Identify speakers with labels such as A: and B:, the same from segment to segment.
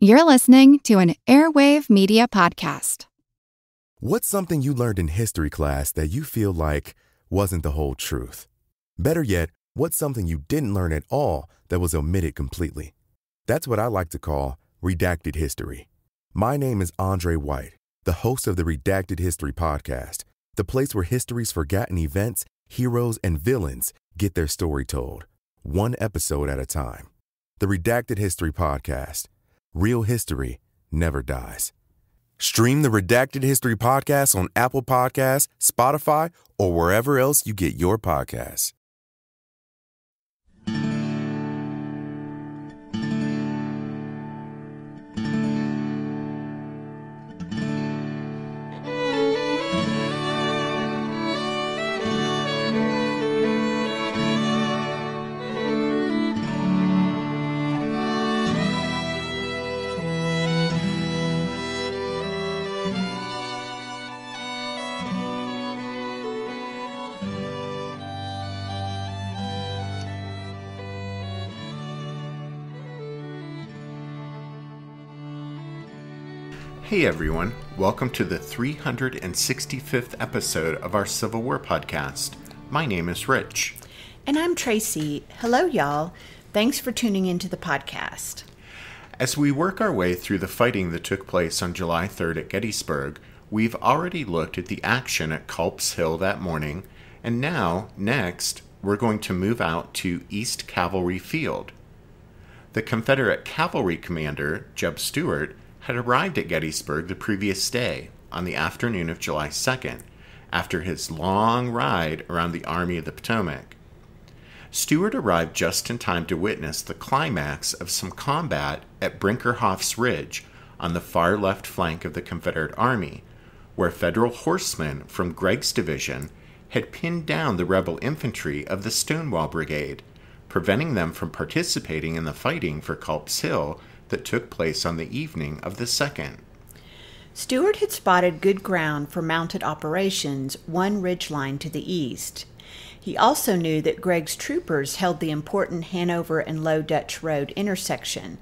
A: You're listening to an Airwave Media Podcast.
B: What's something you learned in history class that you feel like wasn't the whole truth? Better yet, what's something you didn't learn at all that was omitted completely? That's what I like to call redacted history. My name is Andre White, the host of the Redacted History Podcast, the place where history's forgotten events, heroes, and villains get their story told, one episode at a time. The Redacted History Podcast Real history never dies. Stream the Redacted History podcast on Apple Podcasts, Spotify, or wherever else you get your podcasts.
C: Hey everyone, welcome to the 365th episode of our Civil War podcast. My name is Rich.
D: And I'm Tracy. Hello, y'all. Thanks for tuning into the podcast.
C: As we work our way through the fighting that took place on July 3rd at Gettysburg, we've already looked at the action at Culp's Hill that morning, and now, next, we're going to move out to East Cavalry Field. The Confederate cavalry commander, Jeb Stuart, had arrived at Gettysburg the previous day, on the afternoon of July 2nd, after his long ride around the Army of the Potomac. Stuart arrived just in time to witness the climax of some combat at Brinkerhoff's Ridge on the far left flank of the Confederate Army, where Federal horsemen from Gregg's division had pinned down the rebel infantry of the Stonewall Brigade, preventing them from participating in the fighting for Culp's Hill that took place on the evening of the 2nd.
D: Stuart had spotted good ground for mounted operations one ridge line to the east. He also knew that Gregg's troopers held the important Hanover and Low Dutch Road intersection,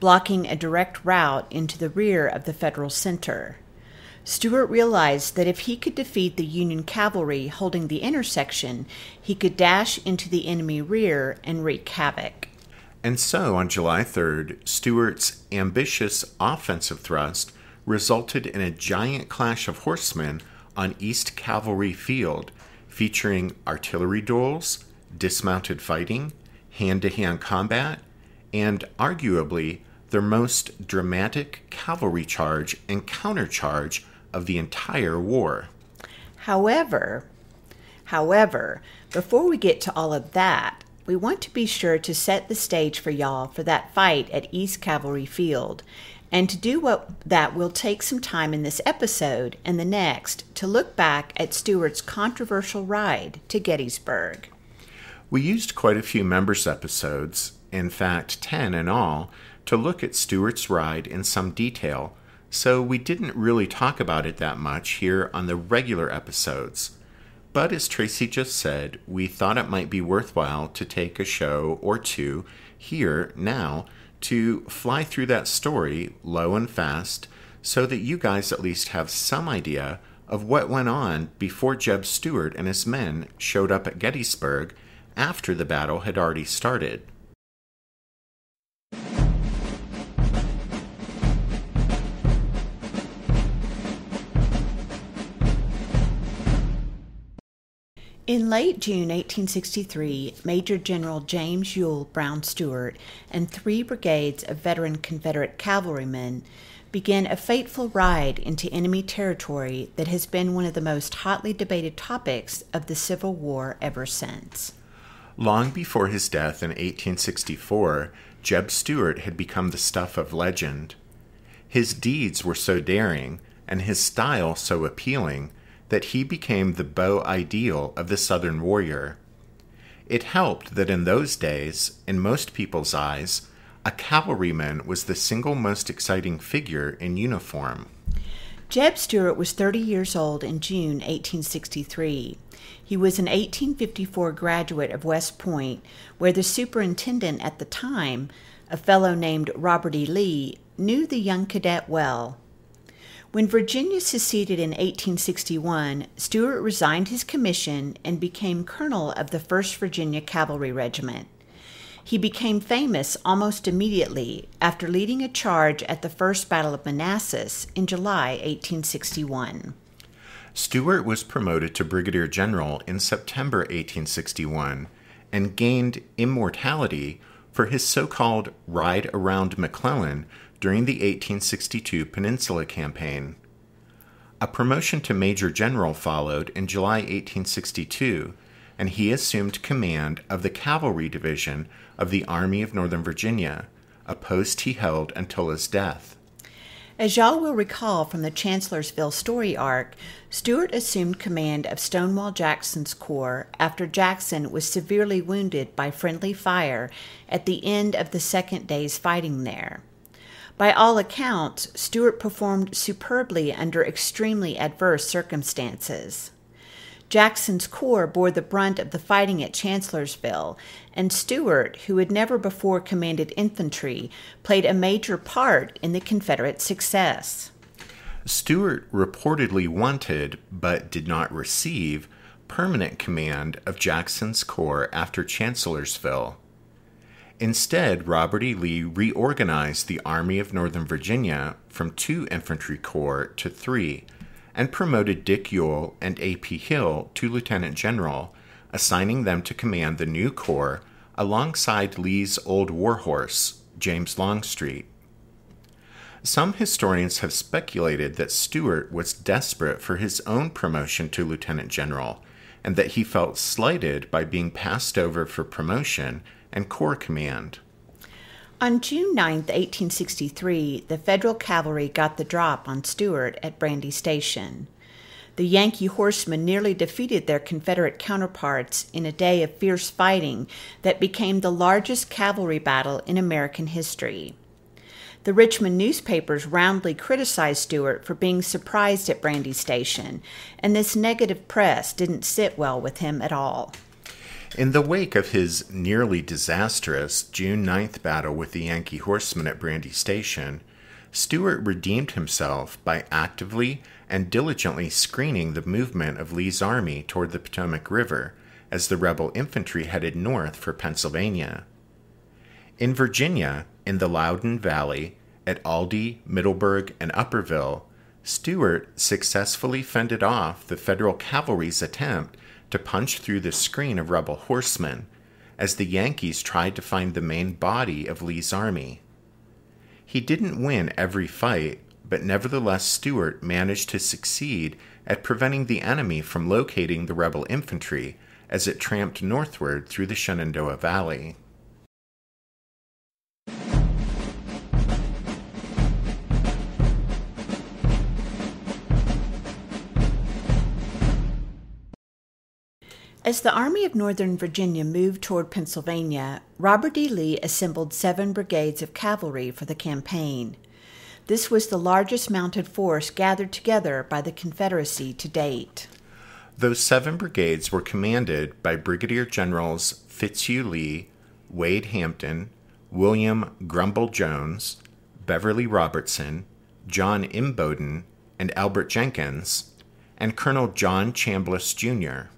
D: blocking a direct route into the rear of the Federal center. Stuart realized that if he could defeat the Union cavalry holding the intersection, he could dash into the enemy rear and wreak havoc.
C: And so, on July 3rd, Stuart's ambitious offensive thrust resulted in a giant clash of horsemen on East Cavalry Field, featuring artillery duels, dismounted fighting, hand to hand combat, and arguably their most dramatic cavalry charge and countercharge of the entire war.
D: However, however, before we get to all of that, we want to be sure to set the stage for y'all for that fight at East Cavalry Field. And to do what that will take some time in this episode and the next to look back at Stuart's controversial ride to Gettysburg.
C: We used quite a few members episodes, in fact 10 in all, to look at Stuart's ride in some detail, so we didn't really talk about it that much here on the regular episodes. But as Tracy just said, we thought it might be worthwhile to take a show or two here now to fly through that story low and fast so that you guys at least have some idea of what went on before Jeb Stuart and his men showed up at Gettysburg after the battle had already started.
D: In late June 1863, Major General James Ewell Brown Stuart and three brigades of veteran Confederate cavalrymen began a fateful ride into enemy territory that has been one of the most hotly debated topics of the Civil War ever since.
C: Long before his death in 1864, Jeb Stuart had become the stuff of legend. His deeds were so daring and his style so appealing that he became the beau ideal of the Southern warrior. It helped that in those days, in most people's eyes, a cavalryman was the single most exciting figure in uniform.
D: Jeb Stuart was 30 years old in June 1863. He was an 1854 graduate of West Point, where the superintendent at the time, a fellow named Robert E. Lee, knew the young cadet well. When Virginia seceded in 1861, Stuart resigned his commission and became colonel of the 1st Virginia Cavalry Regiment. He became famous almost immediately after leading a charge at the First Battle of Manassas in July 1861.
C: Stuart was promoted to brigadier general in September 1861 and gained immortality for his so called ride around McClellan during the 1862 Peninsula Campaign. A promotion to Major General followed in July 1862, and he assumed command of the Cavalry Division of the Army of Northern Virginia, a post he held until his death.
D: As y'all will recall from the Chancellorsville story arc, Stuart assumed command of Stonewall Jackson's corps after Jackson was severely wounded by friendly fire at the end of the second day's fighting there. By all accounts, Stuart performed superbly under extremely adverse circumstances. Jackson's corps bore the brunt of the fighting at Chancellorsville, and Stuart, who had never before commanded infantry, played a major part in the Confederate success.
C: Stuart reportedly wanted, but did not receive, permanent command of Jackson's corps after Chancellorsville. Instead, Robert E. Lee reorganized the Army of Northern Virginia from two infantry corps to three and promoted Dick Ewell and A.P. Hill to lieutenant general, assigning them to command the new corps alongside Lee's old warhorse, James Longstreet. Some historians have speculated that Stuart was desperate for his own promotion to lieutenant general, and that he felt slighted by being passed over for promotion and corps command.
D: On June 9, 1863, the Federal cavalry got the drop on Stuart at Brandy Station. The Yankee horsemen nearly defeated their Confederate counterparts in a day of fierce fighting that became the largest cavalry battle in American history. The Richmond newspapers roundly criticized Stuart for being surprised at Brandy Station, and this negative press didn't sit well with him at all.
C: In the wake of his nearly disastrous June 9th battle with the Yankee horsemen at Brandy Station, Stuart redeemed himself by actively and diligently screening the movement of Lee's army toward the Potomac River as the rebel infantry headed north for Pennsylvania. In Virginia, in the Loudoun Valley, at Aldie, Middleburg, and Upperville, Stuart successfully fended off the Federal cavalry's attempt to punch through the screen of rebel horsemen as the Yankees tried to find the main body of Lee's army. He didn't win every fight, but nevertheless Stuart managed to succeed at preventing the enemy from locating the rebel infantry as it tramped northward through the Shenandoah Valley.
D: As the Army of Northern Virginia moved toward Pennsylvania, Robert E. Lee assembled seven brigades of cavalry for the campaign. This was the largest mounted force gathered together by the Confederacy to date.
C: Those seven brigades were commanded by Brigadier Generals Fitzhugh Lee, Wade Hampton, William Grumble Jones, Beverly Robertson, John Imboden, and Albert Jenkins, and Colonel John Chambliss, Jr.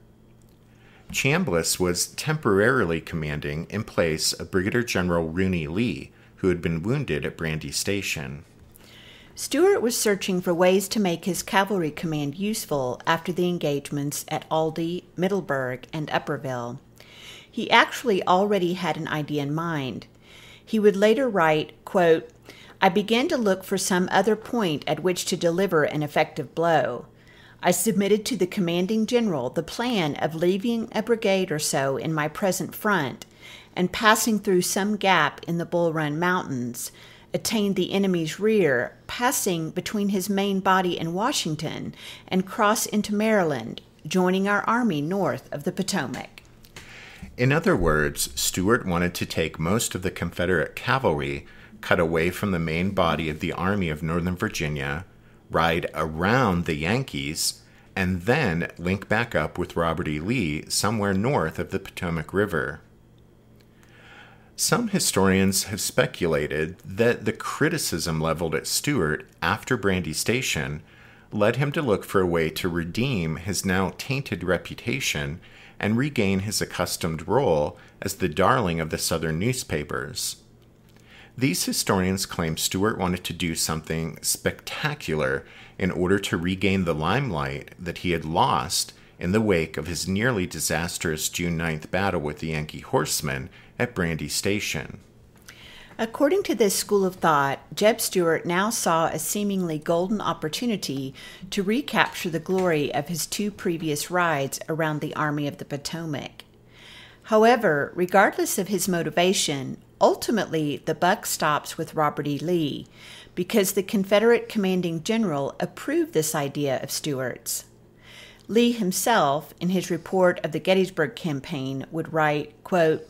C: Chambliss was temporarily commanding in place of Brigadier General Rooney Lee, who had been wounded at Brandy Station.
D: Stuart was searching for ways to make his cavalry command useful after the engagements at Aldie, Middleburg, and Upperville. He actually already had an idea in mind. He would later write, quote, I began to look for some other point at which to deliver an effective blow. I submitted to the commanding general the plan of leaving a brigade or so in my present front and passing through some gap in the Bull Run Mountains, attain the enemy's rear, passing between his main body and Washington, and cross into Maryland, joining our army north of the Potomac.
C: In other words, Stuart wanted to take most of the Confederate cavalry cut away from the main body of the Army of Northern Virginia ride around the Yankees, and then link back up with Robert E. Lee somewhere north of the Potomac River. Some historians have speculated that the criticism leveled at Stuart after Brandy Station led him to look for a way to redeem his now tainted reputation and regain his accustomed role as the darling of the Southern newspapers. These historians claim Stuart wanted to do something spectacular in order to regain the limelight that he had lost in the wake of his nearly disastrous June 9th battle with the Yankee horsemen at Brandy Station.
D: According to this school of thought, Jeb Stuart now saw a seemingly golden opportunity to recapture the glory of his two previous rides around the Army of the Potomac. However, regardless of his motivation, ultimately the buck stops with Robert E. Lee because the Confederate commanding general approved this idea of Stuart's. Lee himself, in his report of the Gettysburg campaign, would write, quote,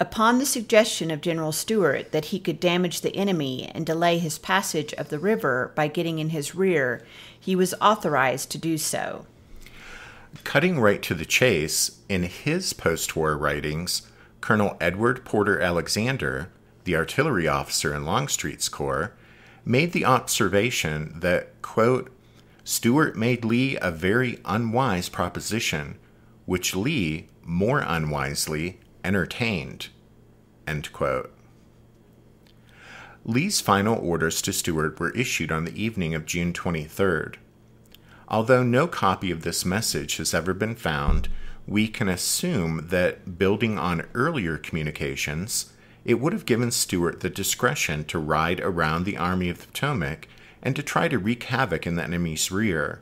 D: Upon the suggestion of General Stuart that he could damage the enemy and delay his passage of the river by getting in his rear, he was authorized to do so.
C: Cutting right to the chase, in his post war writings, Colonel Edward Porter Alexander, the artillery officer in Longstreet's Corps, made the observation that, quote, Stuart made Lee a very unwise proposition, which Lee, more unwisely, entertained. Lee's final orders to Stuart were issued on the evening of June 23rd. Although no copy of this message has ever been found, we can assume that, building on earlier communications, it would have given Stuart the discretion to ride around the Army of the Potomac and to try to wreak havoc in the enemy's rear.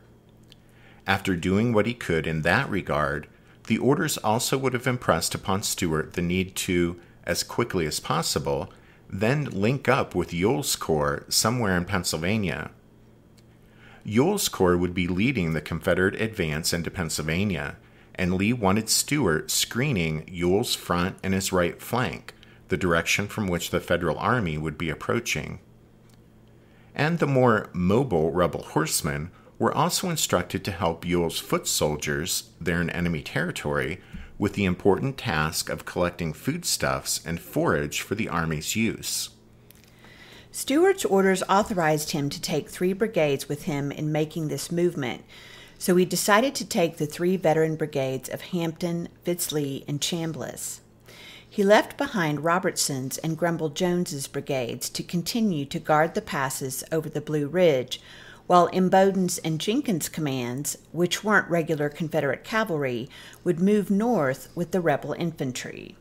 C: After doing what he could in that regard, the orders also would have impressed upon Stuart the need to, as quickly as possible, then link up with Ewell's Corps somewhere in Pennsylvania. Ewell's Corps would be leading the Confederate advance into Pennsylvania, and Lee wanted Stuart screening Ewell's front and his right flank, the direction from which the Federal Army would be approaching. And the more mobile rebel horsemen were also instructed to help Ewell's foot soldiers, there in enemy territory, with the important task of collecting foodstuffs and forage for the Army's use.
D: Stuart's orders authorized him to take three brigades with him in making this movement, so he decided to take the three veteran brigades of Hampton, Fitz-Lee, and Chambliss. He left behind Robertson's and Grumble Jones's brigades to continue to guard the passes over the Blue Ridge, while Imboden's and Jenkins' commands, which weren't regular Confederate cavalry, would move north with the rebel infantry.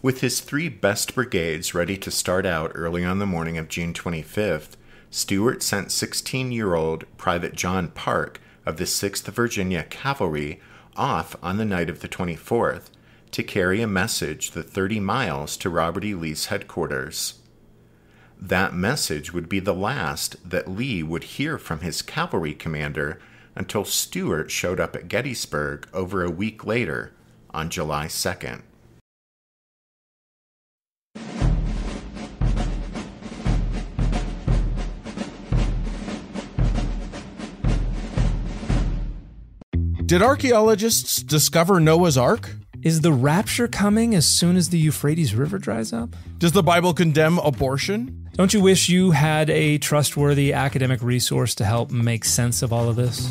C: With his three best brigades ready to start out early on the morning of June 25th, Stuart sent 16 year old Private John Parke of the 6th Virginia Cavalry off on the night of the 24th to carry a message the 30 miles to Robert E. Lee's headquarters. That message would be the last that Lee would hear from his cavalry commander until Stuart showed up at Gettysburg over a week later on July 2nd.
E: Did archaeologists discover Noah's Ark?
F: Is the rapture coming as soon as the Euphrates River dries up?
E: Does the Bible condemn abortion?
F: Don't you wish you had a trustworthy academic resource to help make sense of all of this?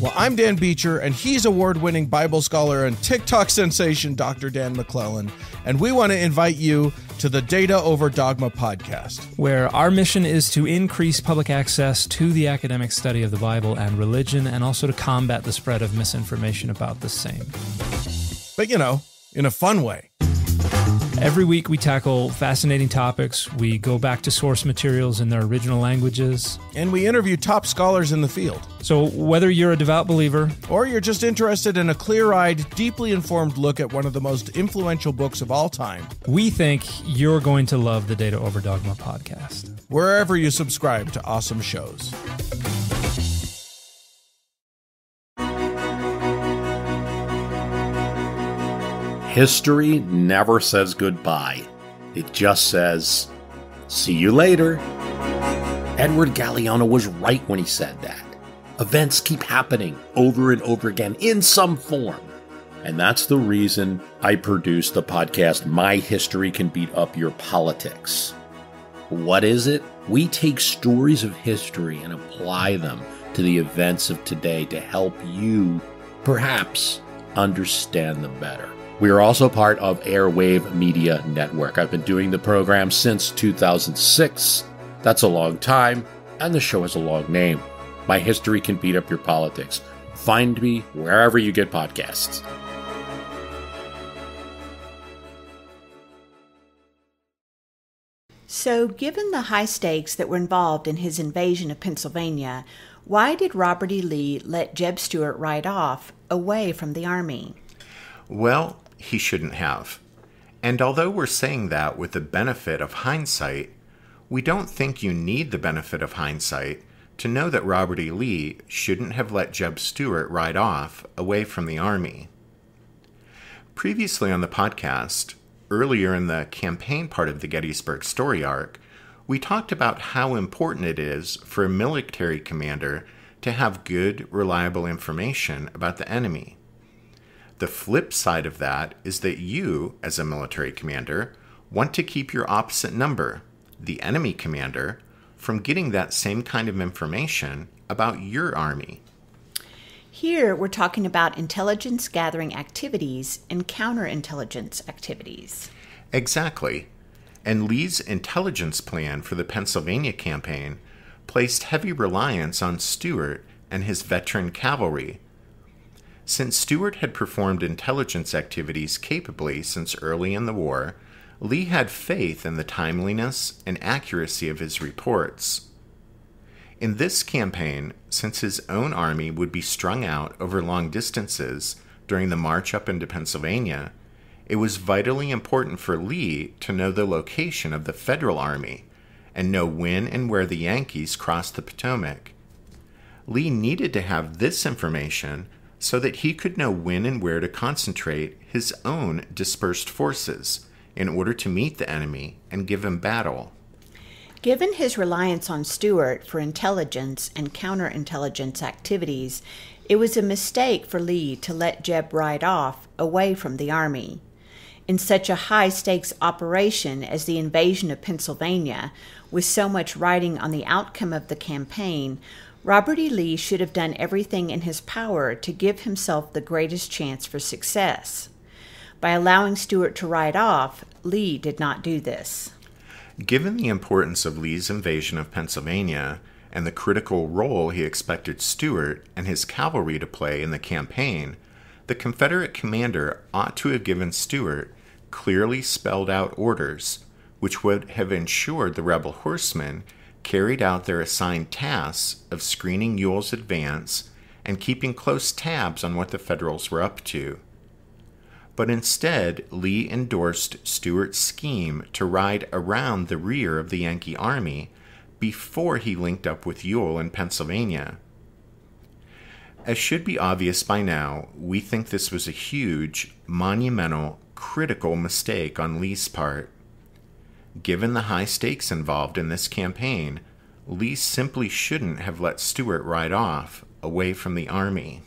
E: Well, I'm Dan Beecher, and he's award winning Bible scholar and TikTok sensation Dr. Dan McClellan. And we want to invite you to the Data Over Dogma podcast,
F: where our mission is to increase public access to the academic study of the Bible and religion, and also to combat the spread of misinformation about the same.
E: But, you know, in a fun way.
F: Every week, we tackle fascinating topics. We go back to source materials in their original languages.
E: And we interview top scholars in the field.
F: So, whether you're a devout believer,
E: or you're just interested in a clear eyed, deeply informed look at one of the most influential books of all time,
F: we think you're going to love the Data Over Dogma podcast.
E: Wherever you subscribe to awesome shows.
G: History never says goodbye. It just says, see you later. Edward Galeano was right when he said that. Events keep happening over and over again in some form. And that's the reason I produce the podcast My History Can Beat Up Your Politics. What is it? We take stories of history and apply them to the events of today to help you, perhaps, understand them better. We are also part of Airwave Media Network. I've been doing the program since 2006. That's a long time, and the show has a long name. My history can beat up your politics. Find me wherever you get podcasts.
D: So, given the high stakes that were involved in his invasion of Pennsylvania, why did Robert E. Lee let Jeb Stuart ride off away from the Army?
C: Well, he shouldn't have. And although we're saying that with the benefit of hindsight, we don't think you need the benefit of hindsight to know that Robert E. Lee shouldn't have let Jeb Stuart ride off away from the Army. Previously on the podcast, earlier in the campaign part of the Gettysburg story arc, we talked about how important it is for a military commander to have good, reliable information about the enemy. The flip side of that is that you, as a military commander, want to keep your opposite number, the enemy commander, from getting that same kind of information about your army.
D: Here, we're talking about intelligence gathering activities and counterintelligence activities.
C: Exactly. And Lee's intelligence plan for the Pennsylvania campaign placed heavy reliance on Stuart and his veteran cavalry. Since Stuart had performed intelligence activities capably since early in the war, Lee had faith in the timeliness and accuracy of his reports. In this campaign, since his own army would be strung out over long distances during the march up into Pennsylvania, it was vitally important for Lee to know the location of the Federal Army and know when and where the Yankees crossed the Potomac. Lee needed to have this information so that he could know when and where to concentrate his own dispersed forces in order to meet the enemy and give him battle.
D: Given his reliance on Stuart for intelligence and counterintelligence activities, it was a mistake for Lee to let Jeb ride off away from the Army. In such a high stakes operation as the invasion of Pennsylvania, with so much riding on the outcome of the campaign, Robert E. Lee should have done everything in his power to give himself the greatest chance for success. By allowing Stuart to ride off, Lee did not do this.
C: Given the importance of Lee's invasion of Pennsylvania and the critical role he expected Stuart and his cavalry to play in the campaign, the Confederate commander ought to have given Stuart clearly spelled out orders, which would have ensured the rebel horsemen carried out their assigned tasks of screening Ewell's advance and keeping close tabs on what the Federals were up to but instead Lee endorsed Stuart's scheme to ride around the rear of the Yankee army before he linked up with Ewell in Pennsylvania. As should be obvious by now, we think this was a huge, monumental, critical mistake on Lee's part. Given the high stakes involved in this campaign, Lee simply shouldn't have let Stuart ride off away from the army.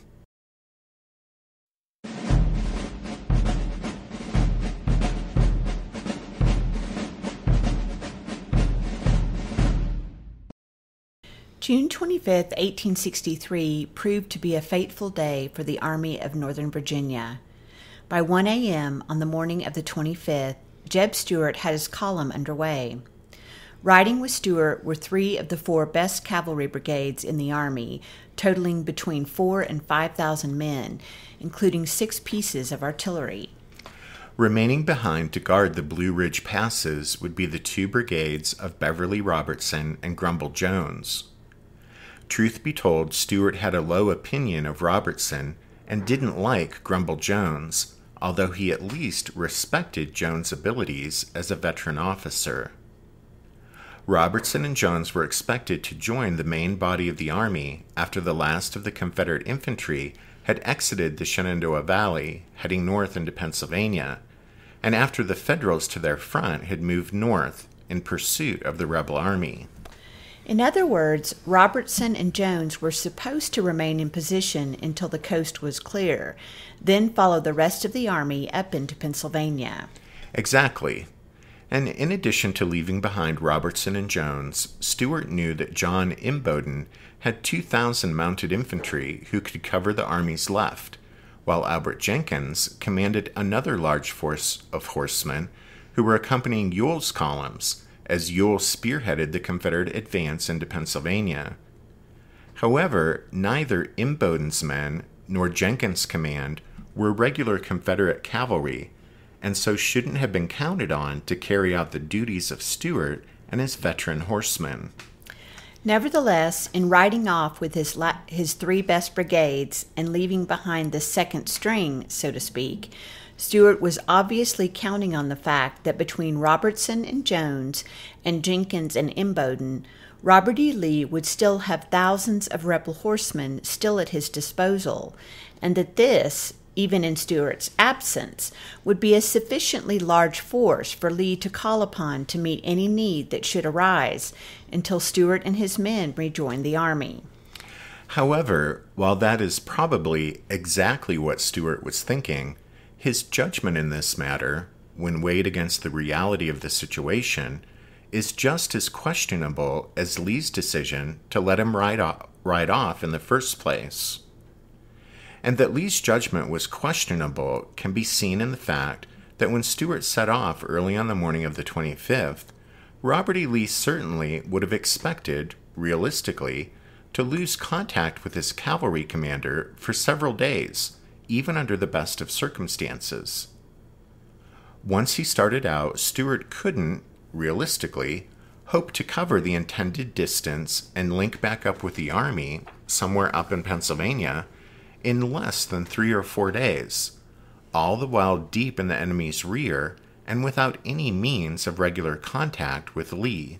D: June 25, 1863, proved to be a fateful day for the Army of Northern Virginia. By 1 a.m. on the morning of the 25th, Jeb Stuart had his column underway. Riding with Stuart were three of the four best cavalry brigades in the Army, totaling between four and 5,000 men, including six pieces of artillery.
C: Remaining behind to guard the Blue Ridge passes would be the two brigades of Beverly Robertson and Grumble Jones. Truth be told, Stuart had a low opinion of Robertson and didn't like Grumble Jones, although he at least respected Jones' abilities as a veteran officer. Robertson and Jones were expected to join the main body of the army after the last of the Confederate infantry had exited the Shenandoah Valley, heading north into Pennsylvania, and after the Federals to their front had moved north in pursuit of the rebel army.
D: In other words, Robertson and Jones were supposed to remain in position until the coast was clear, then follow the rest of the army up into Pennsylvania.
C: Exactly. And in addition to leaving behind Robertson and Jones, Stuart knew that John Imboden had 2,000 mounted infantry who could cover the army's left, while Albert Jenkins commanded another large force of horsemen who were accompanying Ewell's columns as Ewell spearheaded the Confederate advance into Pennsylvania. However, neither Imboden's men nor Jenkins' command were regular Confederate cavalry, and so shouldn't have been counted on to carry out the duties of Stuart and his veteran horsemen.
D: Nevertheless, in riding off with his, his three best brigades and leaving behind the second string, so to speak, Stuart was obviously counting on the fact that between Robertson and Jones and Jenkins and Imboden, Robert E. Lee would still have thousands of rebel horsemen still at his disposal, and that this, even in Stuart's absence, would be a sufficiently large force for Lee to call upon to meet any need that should arise until Stuart and his men rejoined the army.
C: However, while that is probably exactly what Stuart was thinking, his judgment in this matter, when weighed against the reality of the situation, is just as questionable as Lee's decision to let him ride off, ride off in the first place. And that Lee's judgment was questionable can be seen in the fact that when Stuart set off early on the morning of the 25th, Robert E. Lee certainly would have expected, realistically, to lose contact with his cavalry commander for several days even under the best of circumstances. Once he started out, Stuart couldn't, realistically, hope to cover the intended distance and link back up with the army somewhere up in Pennsylvania in less than three or four days, all the while deep in the enemy's rear and without any means of regular contact with Lee.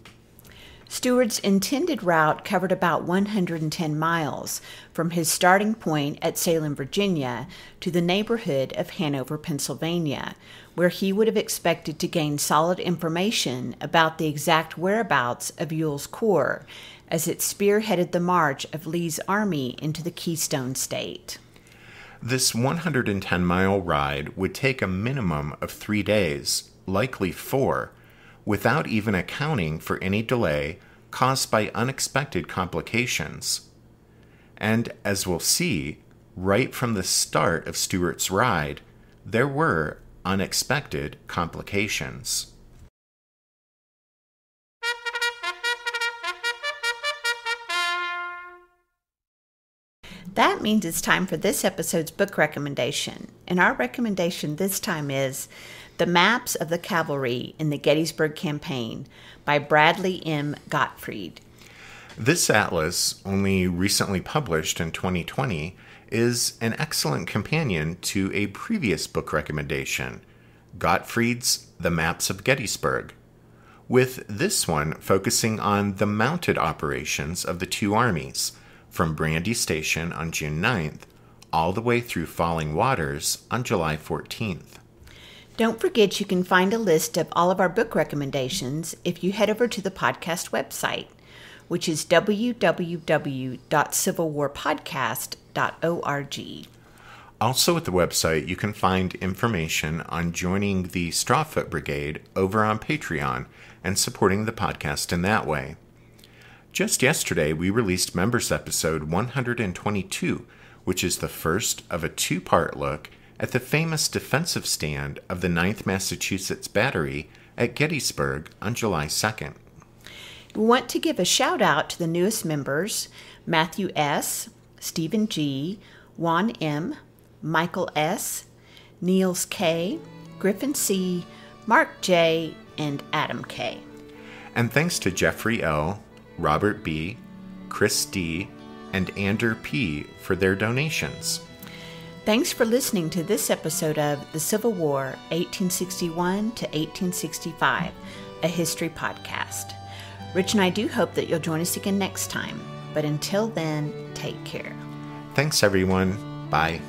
D: Stuart's intended route covered about 110 miles from his starting point at Salem, Virginia, to the neighborhood of Hanover, Pennsylvania, where he would have expected to gain solid information about the exact whereabouts of Ewell's Corps as it spearheaded the march of Lee's army into the Keystone State.
C: This 110 mile ride would take a minimum of three days, likely four without even accounting for any delay caused by unexpected complications. And as we'll see, right from the start of Stuart's ride, there were unexpected complications.
D: That means it's time for this episode's book recommendation. And our recommendation this time is the Maps of the Cavalry in the Gettysburg Campaign by Bradley M. Gottfried.
C: This atlas, only recently published in 2020, is an excellent companion to a previous book recommendation, Gottfried's The Maps of Gettysburg, with this one focusing on the mounted operations of the two armies from Brandy Station on June 9th all the way through Falling Waters on July 14th.
D: Don't forget you can find a list of all of our book recommendations if you head over to the podcast website, which is www.civilwarpodcast.org.
C: Also, at the website, you can find information on joining the Strawfoot Brigade over on Patreon and supporting the podcast in that way. Just yesterday, we released members episode 122, which is the first of a two part look at the famous defensive stand of the 9th Massachusetts Battery at Gettysburg on July 2nd.
D: We want to give a shout out to the newest members Matthew S., Stephen G., Juan M., Michael S., Niels K., Griffin C., Mark J., and Adam K.
C: And thanks to Jeffrey L., Robert B., Chris D., and Ander P. for their donations.
D: Thanks for listening to this episode of The Civil War, 1861 to 1865, a history podcast. Rich and I do hope that you'll join us again next time. But until then, take care.
C: Thanks, everyone. Bye.